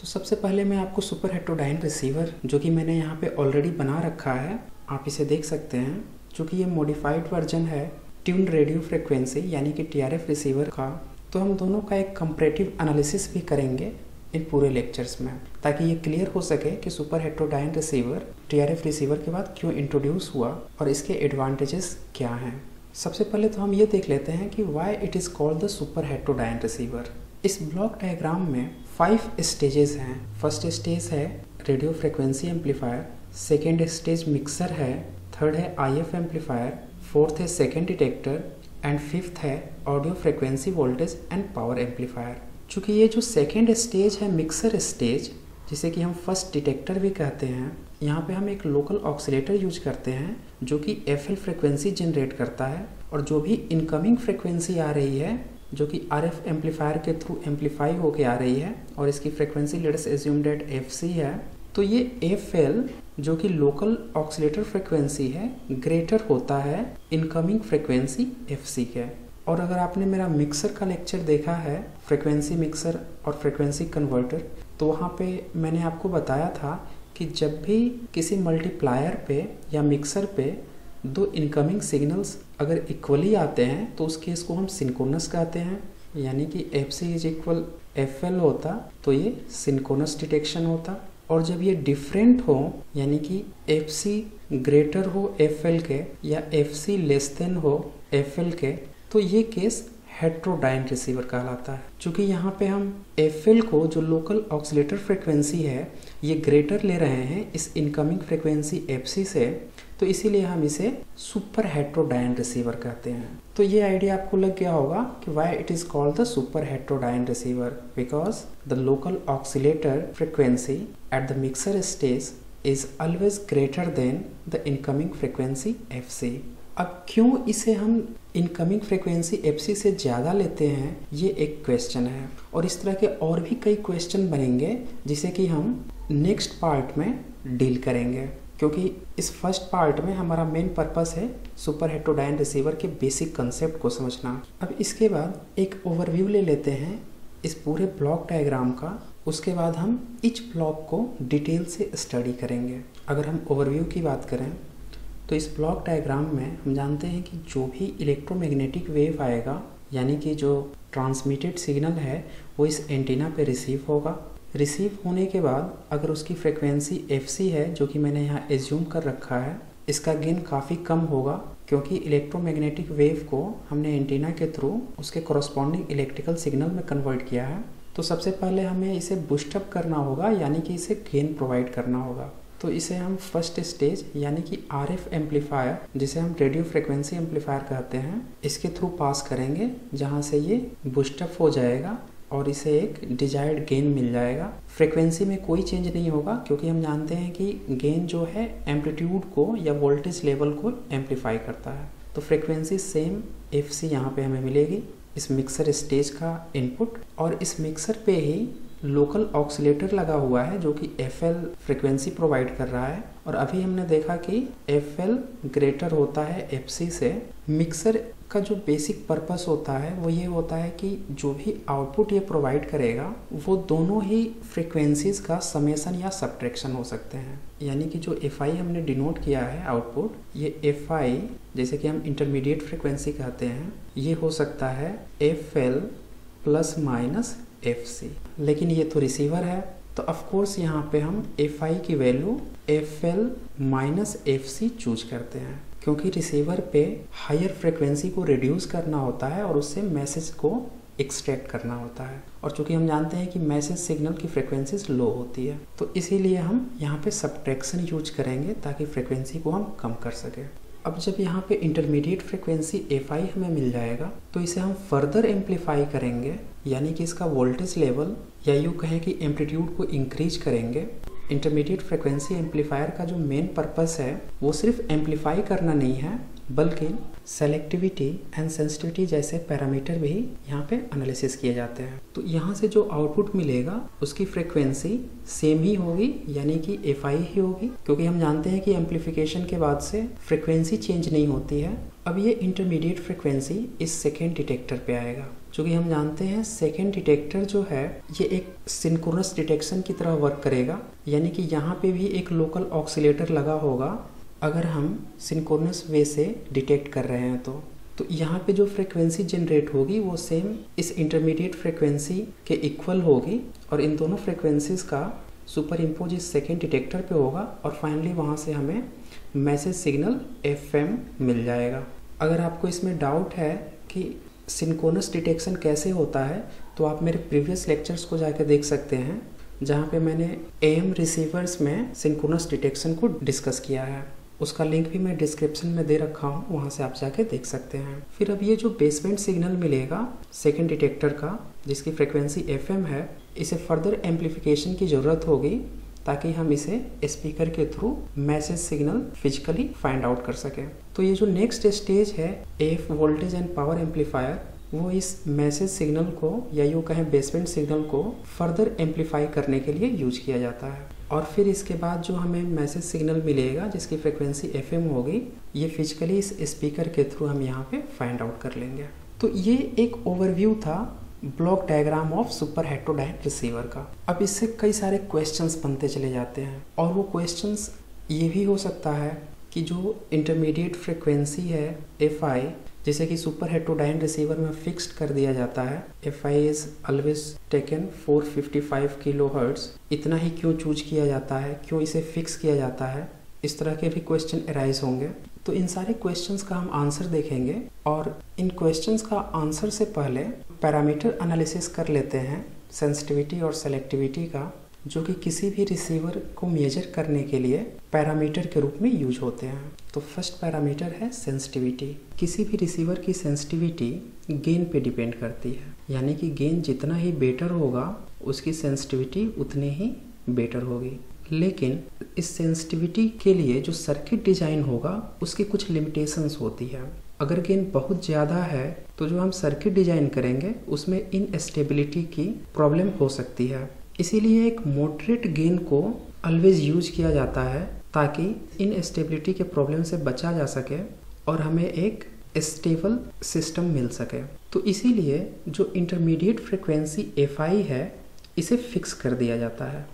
तो सबसे पहले मैं आपको सुपर हेट्रोडाइन रिसीवर, जो कि मैंने यहाँ पे ऑलरेडी बना रखा है, आप इसे देख सकते हैं। चूँकि ये मॉडिफाइड वर्जन है ट्यून रेडियो फ्रिक्वेंसी यानी कि टीआरएफ रिसीवर का तो हम दोनों का एक कंपरेटिव एनालिसिस भी करेंगे इन पूरे लेक्चर्स में, ताकि ये क्लियर हो सके कि super heterodyne receiver TRF receiver के बाद क्यों इंट्रोड्यूस हुआ और इसके एडवांटेजेस क्या हैं। सबसे पहले तो हम ये देख लेते हैं कि why it is called the super heterodyne receiver इस ब्लॉक डायग्राम में फाइव स्टेजेस हैं। फ़र्स्ट स्टेज है radio frequency amplifier second stage mixer है थर्ड है आई एफ़ एम्पलीफायर फोर्थ है सेकेंड डिटेक्टर एंड फिफ्थ है audio frequency voltage and power amplifier चूँकि ये जो सेकेंड स्टेज है मिक्सर स्टेज जिसे कि हम फ़र्स्ट डिटेक्टर भी कहते हैं, यहाँ पे हम एक लोकल ऑक्सीटर यूज़ करते हैं, जो कि एफ़ एल फ्रिक्वेंसी जनरेट करता है और जो भी इनकमिंग फ्रिक्वेंसी आ रही है जो कि आर एफ़ एम्पलीफायर के थ्रू एम्पलीफाई होके आ रही है और इसकी frequency let's assume that F C है तो ये एफ़ एल जो कि लोकल ऑक्सीटर फ्रिक्वेंसी है ग्रेटर होता है इनकमिंग फ्रिक्वेंसी एफ़ सी के। और अगर आपने मेरा मिक्सर का लेक्चर देखा है फ्रिक्वेंसी मिक्सर और फ्रिक्वेंसी कन्वर्टर तो वहाँ पे मैंने आपको बताया था कि जब भी किसी मल्टीप्लायर पे या मिक्सर पे दो इनकमिंग सिग्नल्स अगर इक्वली आते हैं तो उस केस को हम सिंकोनस कहते हैं। यानी कि F C is equal F L होता तो ये सिंकोनस डिटेक्शन होता। और जब ये डिफरेंट हो, यानी कि एफ़ सी ग्रेटर हो एफ़ एल के, या एफ़ सी लेस देन हो एफ़ एल के तो ये केस हेट्रोडाइन रिसीवर कहलाता है। क्योंकि यहाँ पे हम एफ़ एल को, जो लोकल ऑक्सीटर फ्रिक्वेंसी है, ये ग्रेटर ले रहे हैं इस इनकमिंग फ्रिक्वेंसी एफ़ सी से तो इसीलिए हम इसे सुपर हेट्रोडाइन रिसीवर कहते हैं। तो ये आइडिया आपको लग गया होगा कि why it is called the super heterodyne receiver because the local oscillator frequency at the mixer stage is always greater than the incoming frequency F C अब क्यों इसे हम इनकमिंग फ्रिक्वेंसी एफ़ से ज़्यादा लेते हैं, ये एक क्वेश्चन है। और इस तरह के और भी कई क्वेश्चन बनेंगे, जिसे कि हम नेक्स्ट पार्ट में डील करेंगे। क्योंकि इस फ़र्स्ट पार्ट में हमारा मेन पर्पस है सुपर हेट्रोडाइन रिसीवर के बेसिक कंसेप्ट को समझना। अब इसके बाद एक ओवरव्यू ले लेते हैं इस पूरे ब्लॉक डायग्राम का। उसके बाद हम इच ब्लॉक को डिटेल से स्टडी करेंगे। अगर हम ओवरव्यू की बात करें तो इस ब्लॉक डायग्राम में हम जानते हैं कि जो भी इलेक्ट्रोमैग्नेटिक वेव आएगा, यानी कि जो ट्रांसमिटेड सिग्नल है, वो इस एंटीना पे रिसीव होगा। रिसीव होने के बाद अगर उसकी फ्रिक्वेंसी एफ़ है, जो कि मैंने यहाँ एज्यूम कर रखा है, इसका गेन काफ़ी कम होगा क्योंकि इलेक्ट्रोमैग्नेटिक वेव को हमने एंटीना के थ्रू उसके कॉरस्पॉन्डिंग इलेक्ट्रिकल सिग्नल में कन्वर्ट किया है। तो सबसे पहले हमें इसे बुस्टअप करना होगा, यानी कि इसे गेन प्रोवाइड करना होगा। तो इसे हम फ़र्स्ट स्टेज यानी कि आर एफ़ एम्पलीफायर जिसे हम रेडियो फ्रिक्वेंसी एम्पलीफायर कहते हैं, इसके थ्रू पास करेंगे, जहाँ से ये बुस्टअप हो जाएगा। और इसे एक डिजायर्ड गेन मिल जाएगा। फ्रीक्वेंसी में कोई चेंज नहीं होगा, क्योंकि हम जानते हैं कि गेन जो है एम्पलीट्यूड को या वोल्टेज लेवल को एम्पलीफाई करता है। तो फ्रीक्वेंसी सेम एफ़ सी यहाँ पर हमें मिलेगी। इस मिक्सर स्टेज का इनपुट और इस मिक्सर पे ही लोकल ऑक्सीटर लगा हुआ है जो कि एफ़ एल फ्रिक्वेंसी प्रोवाइड कर रहा है। और अभी हमने देखा कि एफ़ एल ग्रेटर होता है एफ़ सी से। मिक्सर का जो बेसिक पर्पस होता है, वो ये होता है कि जो भी आउटपुट ये प्रोवाइड करेगा, वो दोनों ही फ्रिक्वेंसीज का समेसन या सब्ट्रैक्शन हो सकते हैं। यानी कि जो एफ़ आई हमने डिनोट किया है आउटपुट ये एफ़ आई जैसे कि हम इंटरमीडिएट फ्रिक्वेंसी कहते हैं, ये हो सकता है F L plus minus F C लेकिन ये तो रिसीवर है तो ऑफकोर्स यहाँ पे हम एफ़ आई की value F L minus F C choose करते हैं, क्योंकि रिसीवर पे हायर फ्रिक्वेंसी को रिड्यूस करना होता है और उससे मैसेज को एक्सट्रैक्ट करना होता है। और चूँकि हम जानते हैं कि मैसेज सिग्नल की फ्रिक्वेंसीज लो होती है तो इसीलिए हम यहाँ पे सब्ट्रैक्शन यूज़ करेंगे ताकि फ्रिक्वेंसी को हम कम कर सकें। अब जब यहाँ पे इंटरमीडिएट फ्रिक्वेंसी एफ़ आई हमें मिल जाएगा तो इसे हम फर्दर एम्पलीफाई करेंगे यानी कि इसका वोल्टेज लेवल या यूँ कहें कि एम्पलीट्यूड को इंक्रीज करेंगे। इंटरमीडिएट फ्रिक्वेंसी एम्पलीफायर का जो मेन पर्पस है, वो सिर्फ़ एम्पलीफाई करना नहीं है, बल्कि सेलेक्टिविटी एंड सेंसिटिविटी जैसे पैरामीटर भी यहाँ पे एनालिसिस किए जाते हैं। तो यहाँ से जो आउटपुट मिलेगा, उसकी फ्रिक्वेंसी सेम ही होगी, यानी कि एफ़ ही होगी, क्योंकि हम जानते हैं कि एम्पलीफिकेशन के बाद से फ्रिक्वेंसी चेंज नहीं होती है। अब ये इंटरमीडिएट फ्रिक्वेंसी इस सेकेंड डिटेक्टर पे आएगा। चूँकि हम जानते हैं सेकेंड डिटेक्टर जो है, ये एक सिंक्रोनस डिटेक्शन की तरह वर्क करेगा। यानी कि यहाँ पे भी एक लोकल ऑक्सीटर लगा होगा, अगर हम सिंक्रोनस वे से डिटेक्ट कर रहे हैं तो। तो यहाँ पे जो फ्रिक्वेंसी जनरेट होगी, वो सेम इस इंटरमीडिएट फ्रिक्वेंसी के इक्वल होगी, और इन दोनों फ्रिक्वेंसीज का सुपर इम्पोज इस सेकेंड डिटेक्टर पे होगा और फाइनली वहाँ से हमें मैसेज सिग्नल एफएम मिल जाएगा। अगर आपको इसमें डाउट है कि सिंकोनस डिटेक्शन कैसे होता है तो आप मेरे प्रीवियस लेक्चर्स को जाकर देख सकते हैं, जहाँ पे मैंने एम रिसीवर्स में सिंकोनस डिटेक्शन को डिस्कस किया है। उसका लिंक भी मैं डिस्क्रिप्शन में दे रखा हूँ, वहाँ से आप जाके देख सकते हैं। फिर अब ये जो बेसमेंट सिग्नल मिलेगा सेकेंड डिटेक्टर का, जिसकी फ्रिक्वेंसी एफ़ है, इसे फर्दर एम्पलीफिकेशन की ज़रूरत होगी, ताकि हम इसे स्पीकर के through message signal physically find out कर सकें। तो ये जो नेक्स्ट स्टेज है F voltage and power amplifier वो इस मैसेज सिग्नल को, या यूँ कहें बेसमेंट सिग्नल को फर्दर एम्पलीफाई करने के लिए यूज़ किया जाता है। और फिर इसके बाद जो हमें मैसेज सिग्नल मिलेगा, जिसकी फ्रिक्वेंसी एफ़ होगी, ये फिजिकली इस स्पीकर के थ्रू हम यहाँ पे फाइंड आउट कर लेंगे। तो ये एक ओवरव्यू था block diagram of super heterodyne receiver का। अब इससे कई सारे क्वेश्चंस बनते चले जाते हैं और वो क्वेश्चंस ये भी हो सकता है कि जो इंटरमीडिएट फ्रिक्वेंसी है एफ़ आई जिसे कि सुपर हेट्रोडाइन रिसीवर में फिक्स्ड कर दिया जाता है। F I is always taken 455 kilo hertz इतना ही क्यों चूज़ किया जाता है? क्यों इसे फिक्स किया जाता है? इस तरह के भी क्वेश्चन अराइज होंगे। तो इन सारे क्वेश्चंस का हम आंसर देखेंगे और इन क्वेश्चंस का आंसर से पहले पैरामीटर एनालिसिस कर लेते हैं सेंसिटिविटी और सेलेक्टिविटी का। जो कि किसी भी रिसीवर को मेजर करने के लिए पैरामीटर के रूप में यूज़ होते हैं। तो फ़र्स्ट पैरामीटर है सेंसिटिविटी किसी भी रिसीवर की सेंसिटिविटी गेन पे डिपेंड करती है। यानी कि गेन जितना ही बेटर होगा, उसकी सेंसिटिविटी उतनी ही बेटर होगी। लेकिन इस सेंसिटिविटी के लिए जो सर्किट डिज़ाइन होगा, उसकी कुछ लिमिटेशंस होती है। अगर गेन बहुत ज़्यादा है तो जो हम सर्किट डिज़ाइन करेंगे, उसमें इन स्टेबिलिटी की प्रॉब्लम हो सकती है। इसीलिए एक मोटरेट गेन को ऑलवेज यूज़ किया जाता है ताकि इन स्टेबिलिटी के प्रॉब्लम से बचा जा सके और हमें एक स्टेबल सिस्टम मिल सके। तो इसीलिए जो इंटरमीडिएट फ्रिक्वेंसी एफ़ है, इसे फिक्स कर दिया जाता है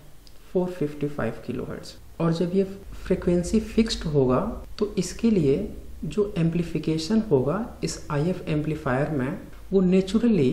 455 किलोहर्ट्ज और जब ये फ्रिक्वेंसी फिक्स्ड होगा तो इसके लिए जो एम्पलीफिकेशन होगा, इस आई एफ़ एम्पलीफायर में, वो नेचुरली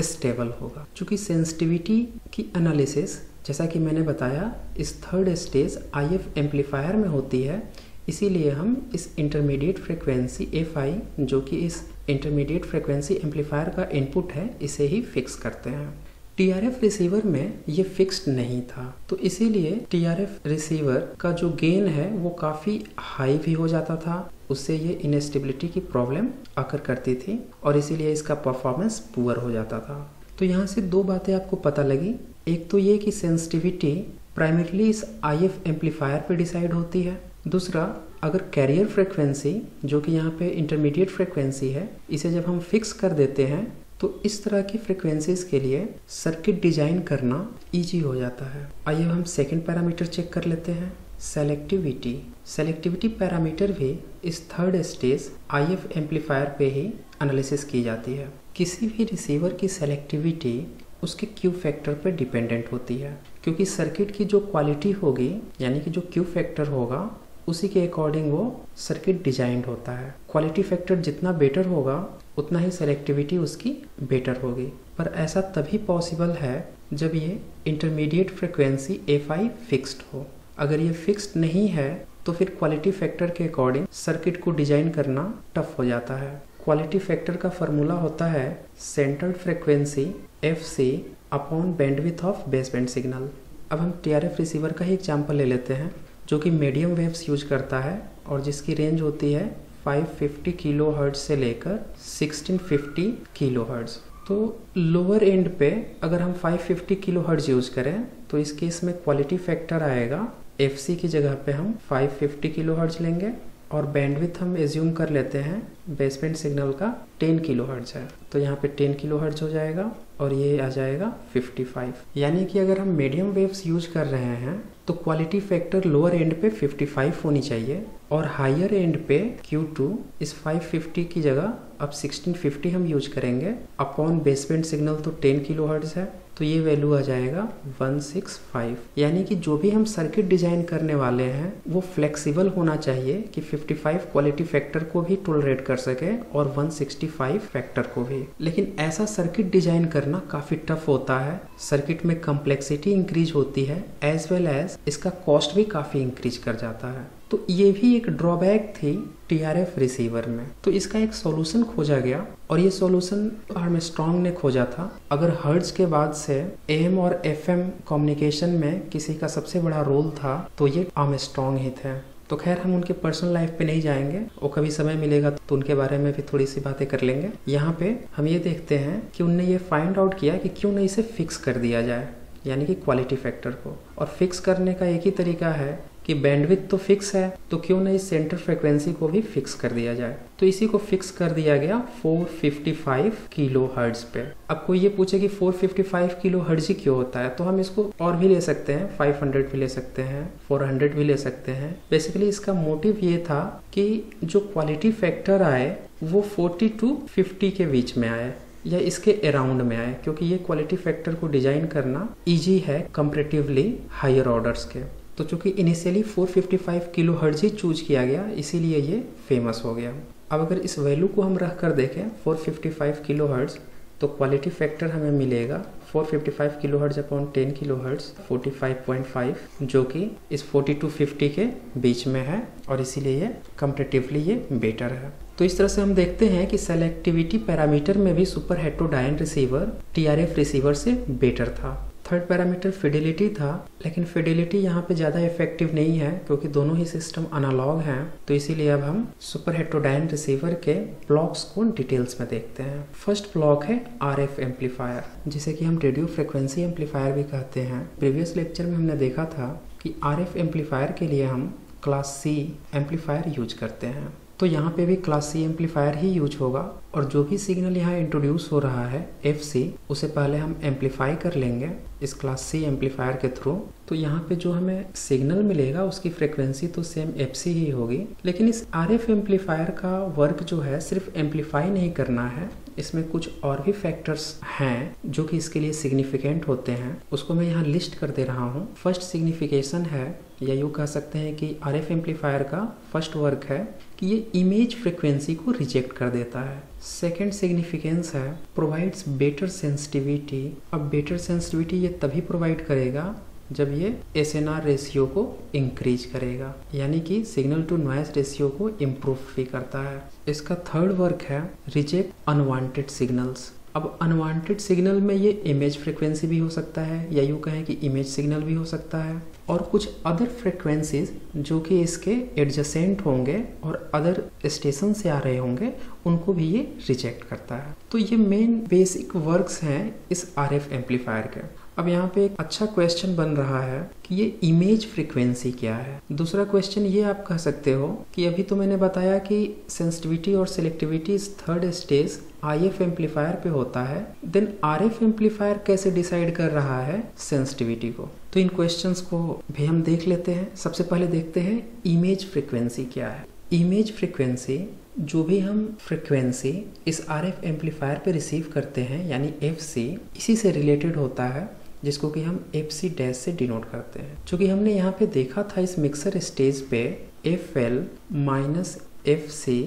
स्टेबल होगा। क्योंकि सेंसिटिविटी की एनालिसिस जैसा कि मैंने बताया, इस third stage I F amplifier में होती है। इसीलिए हम इस इंटरमीडिएट फ्रिक्वेंसी एफ़ आई जो कि इस इंटरमीडिएट फ्रिक्वेंसी एम्पलीफायर का इनपुट है, इसे ही फिक्स करते हैं। टीआरएफ रिसीवर में ये फिक्स्ड नहीं था। तो इसीलिए टीआरएफ रिसीवर का जो गेन है, वो काफ़ी हाई भी हो जाता था। उससे ये इनस्टेबिलिटी की प्रॉब्लम आकर करती थी और इसीलिए इसका परफॉर्मेंस पुअर हो जाता था। तो यहाँ से दो बातें आपको पता लगी। एक तो ये कि सेंसिटिविटी प्राइमरीली इस आई एफ़ एम्पलीफायर पर डिसाइड होती है। दूसरा, अगर कैरियर फ्रिक्वेंसी जो कि यहाँ पे इंटरमीडिएट फ्रिक्वेंसी है, इसे जब हम फिक्स कर देते हैं तो इस तरह की फ्रिक्वेंसीज के लिए सर्किट डिज़ाइन करना इजी हो जाता है। आइए हम सेकंड पैरामीटर चेक कर लेते हैं। सेलेक्टिविटी सेलेक्टिविटी पैरामीटर भी इस थर्ड स्टेज आईएफ एम्पलीफायर पे ही एनालिसिस की जाती है। किसी भी रिसीवर की सेलेक्टिविटी उसके क्यू फैक्टर पर डिपेंडेंट होती है, क्योंकि सर्किट की जो क्वालिटी होगी, यानी कि जो क्यू फैक्टर होगा, उसी के अकॉर्डिंग वो सर्किट डिज़ाइन होता है। क्वालिटी फैक्टर जितना बेटर होगा, उतना ही सेलेक्टिविटी उसकी बेटर होगी। पर ऐसा तभी पॉसिबल है जब ये intermediate frequency F I fixed हो। अगर ये फिक्स्ड नहीं है तो फिर क्वालिटी फैक्टर के अकॉर्डिंग सर्किट को डिज़ाइन करना टफ हो जाता है। क्वालिटी फैक्टर का फॉर्मूला होता है centred frequency F C upon bandwidth of base band signal अब हम टीआरएफ रिसीवर का ही एग्ज़ाम्पल ले लेते हैं, जो कि मीडियम वेव्स यूज़ करता है और जिसकी रेंज होती है 550 किलो हर्ट्ज से लेकर 1650 किलो हर्ट्ज तो लोअर एंड पे अगर हम 550 किलो हर्ट्ज यूज़ करें तो इस केस में क्वालिटी फैक्टर आएगा एफसी की जगह पे हम 550 फिफ्टी किलो हर्ज लेंगे और बैंडविथ हम एज्यूम कर लेते हैं बेसमेंट सिग्नल का 10 किलो हर्ज है। तो यहाँ पे 10 किलो हर्ज हो जाएगा और ये आ जाएगा 55 यानी कि अगर हम मीडियम वेव्स यूज़ कर रहे हैं तो क्वालिटी फैक्टर लोअर एंड पे 55 होनी चाहिए और हायर एंड पे Q2 इस 550 की जगह अब 1650 हम यूज़ करेंगे। अपॉन बेसमेंट सिग्नल तो 10 किलो हर्ट्ज है। तो ये वैल्यू आ जाएगा 165 यानी कि जो भी हम सर्किट डिज़ाइन करने वाले हैं, वो फ्लेक्सिबल होना चाहिए कि 55 क्वालिटी फैक्टर को भी टोलरेट कर सके और 165 फैक्टर को भी। लेकिन ऐसा सर्किट डिज़ाइन करना काफ़ी टफ होता है। सर्किट में कम्प्लेक्सिटी इंक्रीज होती है एज वेल एज इसका कॉस्ट भी काफ़ी इंक्रीज कर जाता है। तो ये भी एक ड्रॉबैक थी टीआरएफ रिसीवर में। तो इसका एक सॉल्यूशन खोजा गया और ये सॉल्यूशन स्ट्रॉन्ग ने खोजा था। अगर हर्ज के बाद से एम और एफएम कम्युनिकेशन में किसी का सबसे बड़ा रोल था तो ये स्ट्रॉन्ग ही थे। तो खैर, हम उनके पर्सनल लाइफ पे नहीं जाएँगे। और कभी समय मिलेगा तो उनके बारे में भी थोड़ी सी बातें कर लेंगे। यहाँ पे हम ये देखते हैं कि उनने ये फाइंड आउट किया कि क्यों नहीं इसे फिक्स कर दिया जाए, यानी कि क्वालिटी फैक्टर को। और फिक्स करने का एक ही तरीका है कि बैंडविथ तो फिक्स है तो क्यों नहीं सेंटर फ्रिक्वेंसी को भी फिक्स कर दिया जाए। तो इसी को फिक्स कर दिया गया 455 किलो हर्ट्ज पे। अब कोई ये पूछे कि 455 किलो हर्ट्ज ही क्यों होता है तो हम इसको और भी ले सकते हैं 500 भी ले सकते हैं 400 भी ले सकते हैं। बेसिकली इसका मोटिव ये था कि जो क्वालिटी फैक्टर आए, वो 40 टू 50 के बीच में आए, या इसके अराउंड में आए, क्योंकि ये क्वालिटी फैक्टर को डिज़ाइन करना इजी है कंपेरेटिवली हायर ऑर्डर्स के। तो चूँकि इनिशियली 455 किलो हर्ज ही चूज़ किया गया, इसीलिए ये फ़ेमस हो गया। अब अगर इस वैल्यू को हम रख कर देखें 455 किलो हर्ज तो क्वालिटी फैक्टर हमें मिलेगा 455 kilo hertz upon 10 kilo hertz 45.5 जो कि इस 40 टू 50 के बीच में है, और इसीलिए ये कंपेरेटिवली ये बेटर है। तो इस तरह से हम देखते हैं कि सेलेक्टिविटी पैरामीटर में भी super heterodyne receiver TRF receiver से बेटर था। थर्ड पैरामीटर फिडिलिटी था, लेकिन फिडिलिटी यहाँ पे ज़्यादा इफ़ेक्टिव नहीं है, क्योंकि दोनों ही सिस्टम अनालॉग हैं। तो इसीलिए अब हम सुपर हेट्रोडाइन रिसीवर के ब्लॉक्स को डिटेल्स में देखते हैं। फ़र्स्ट ब्लॉक है आर एफ़ एम्पलीफायर जिसे कि हम रेडियो फ्रिक्वेंसी एम्पलीफायर भी कहते हैं। प्रीवियस लेक्चर में हमने देखा था कि आर एफ़ एम्पलीफायर के लिए हम क्लास सी एम्पलीफायर यूज़ करते हैं। तो यहाँ पे भी क्लास सी एम्पलीफायर ही यूज़ होगा और जो भी सिग्नल यहाँ इंट्रोड्यूस हो रहा है एफ़ सी उसे पहले हम एम्पलीफाई कर लेंगे इस क्लास सी एम्पलीफायर के थ्रू तो यहाँ पे जो हमें सिग्नल मिलेगा, उसकी फ्रिक्वेंसी तो सेम एफ़ सी ही होगी। लेकिन इस आर एफ़ एम्पलीफायर का वर्क जो है, सिर्फ़ एम्पलीफाई नहीं करना है। इसमें कुछ और भी फैक्टर्स हैं जो कि इसके लिए सिग्निफिकेंट होते हैं। उसको मैं यहाँ लिस्ट कर दे रहा हूँ। फ़र्स्ट सिग्निफिकेशन है, या यूँ कह सकते हैं कि आर एफ़ एम्पलीफायर का फ़र्स्ट वर्क है कि ये इमेज फ्रिक्वेंसी को रिजेक्ट कर देता है। सेकेंड सिग्निफिकेंस है प्रोवाइड्स बेटर सेंसिटिविटी अब बेटर सेंसिटिविटी ये तभी प्रोवाइड करेगा जब ये एस एन आर रेशियो को इंक्रीज करेगा, यानी कि सिग्नल टू नॉइस रेशियो को इम्प्रूव भी करता है। इसका थर्ड वर्क है रिजेक्ट अनवांटेड सिग्नल्स अब अनवांटेड सिग्नल में ये इमेज फ्रिक्वेंसी भी हो सकता है, या यूँ कहें कि इमेज सिग्नल भी हो सकता है। और कुछ अदर फ्रिक्वेंसीज जो कि इसके एडजसेंट होंगे और अदर स्टेशन से आ रहे होंगे, उनको भी ये रिजेक्ट करता है। तो ये मेन बेसिक वर्क्स हैं इस आर एफ़ एम्पलीफायर के। अब यहाँ पे एक अच्छा क्वेश्चन बन रहा है कि ये इमेज फ्रीक्वेंसी क्या है? दूसरा क्वेश्चन ये आप कह सकते हो कि अभी तो मैंने बताया कि सेंसिटिविटी और सिलेक्टिविटी इस third stage I F amplifier पे होता है। देन आर एफ़ एम्पलीफायर कैसे डिसाइड कर रहा है सेंसिटिविटी को? तो इन क्वेश्चंस को भी हम देख लेते हैं। सबसे पहले देखते हैं इमेज फ्रिक्वेंसी क्या है। इमेज फ्रिक्वेंसी जो भी हम फ्रिक्वेंसी इस आर एफ़ एम्पलीफायर पे रिसीव करते हैं, यानी एफ़ सी इसी से रिलेटेड होता है। जिसको कि हम एफ़ सी डैश से डिनोट करते हैं। चूँकि हमने यहाँ पे देखा था इस मिक्सर स्टेज पे F L minus F C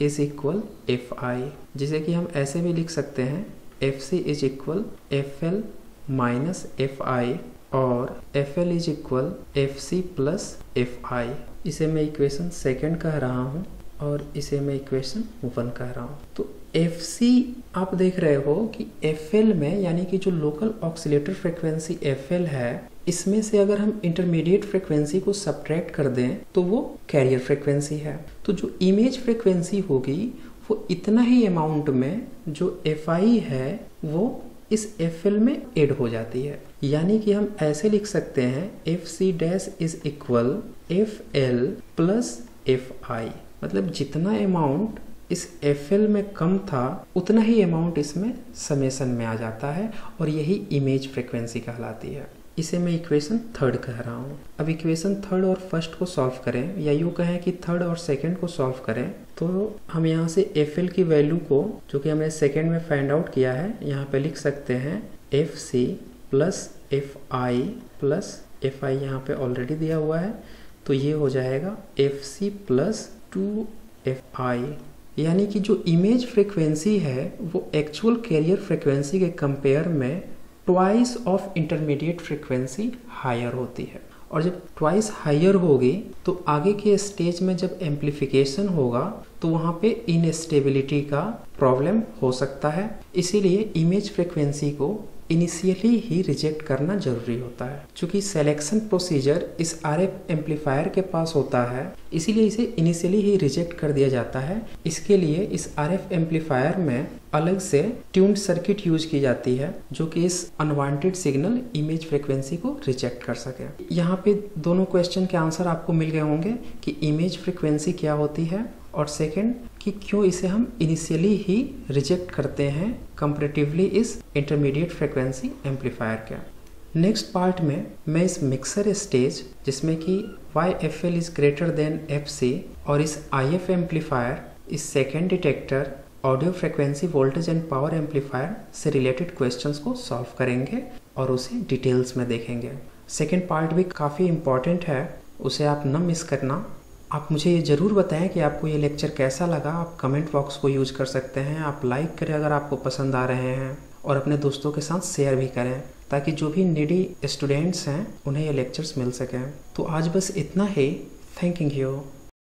is equal F I जिसे कि हम ऐसे भी लिख सकते हैं F C is equal F L minus F I और F L is equal F C plus F I इसे मैं इक्वेशन सेकेंड कह रहा हूँ और इसे मैं इक्वेशन वन कह रहा हूँ। तो एफ़ सी आप देख रहे हो कि एफ़ एल में, यानी कि जो local oscillator frequency F L है, इसमें से अगर हम इंटरमीडिएट फ्रिक्वेंसी को सब्ट्रैक्ट कर दें तो वो कैरियर फ्रिक्वेंसी है। तो जो इमेज फ्रिक्वेंसी होगी, वो इतना ही अमाउंट में जो एफ़ आई है, वो इस एफ़ एल में एड हो जाती है। यानी कि हम ऐसे लिख सकते हैं F C dash is equal F L plus F I मतलब जितना अमाउंट इस एफएल में कम था, उतना ही अमाउंट इसमें समेसन में आ जाता है और यही इमेज फ्रिक्वेंसी कहलाती है। इसे मैं इक्वेशन थर्ड कह रहा हूँ। अब इक्वेशन थर्ड और फ़र्स्ट को सॉल्व करें या यूँ कहें कि थर्ड और सेकंड को सॉल्व करें तो हम यहाँ से एफएल की वैल्यू को, जो कि हमने सेकंड में फाइंड आउट किया है, यहाँ पे लिख सकते हैं F C plus F I plus F I यहाँ पे ऑलरेडी दिया हुआ है तो ये हो जाएगा F C plus two F I यानी कि जो इमेज फ्रिक्वेंसी है, वो एक्चुअल कैरियर फ्रिक्वेंसी के कंपेयर में twice of intermediate frequency higher होती है। और जब ट्वाइस हायर होगी तो आगे के स्टेज में जब एम्पलीफिकेशन होगा तो वहाँ पे इनस्टेबिलिटी का प्रॉब्लम हो सकता है। इसीलिए इमेज फ्रिक्वेंसी को इनिशियली ही रिजेक्ट करना ज़रूरी होता है। क्योंकि सिलेक्शन प्रोसीजर इस आर एफ़ एम्पलीफायर के पास होता है, इसीलिए इसे इनिशियली ही रिजेक्ट कर दिया जाता है। इसके लिए इस आर एफ़ एम्पलीफायर में अलग से ट्यून्ड सर्किट यूज़ की जाती है, जो कि इस अनवांटेड सिग्नल इमेज फ्रिक्वेंसी को रिजेक्ट कर सके। यहाँ पे दोनों क्वेश्चन के आंसर आपको मिल गए होंगे कि इमेज फ्रिक्वेंसी क्या होती है, और सेकंड कि क्यों इसे हम इनिशियली ही रिजेक्ट करते हैं कंपेरेटिवली इस इंटरमीडिएट फ्रिक्वेंसी एम्पलीफायर का नेक्स्ट पार्ट में मैं इस मिक्सर स्टेज जिसमें कि why F L is greater than F C और इस आई एफ़ एम्पलीफायर इस second detector audio frequency voltage and power amplifier से रिलेटेड क्वेश्चंस को सॉल्व करेंगे और उसे डिटेल्स में देखेंगे। सेकेंड पार्ट भी काफ़ी इंपॉर्टेंट है, उसे आप न मिस करना। आप मुझे ये ज़रूर बताएँ कि आपको ये लेक्चर कैसा लगा? आप कमेंट बॉक्स को यूज़ कर सकते हैं, आप लाइक करें अगर आपको पसंद आ रहे हैं और अपने दोस्तों के साथ शेयर भी करें ताकि जो भी निडी स्टूडेंट्स हैं, उन्हें ये लेक्चर्स मिल सकें। तो आज बस इतना ही। Thank you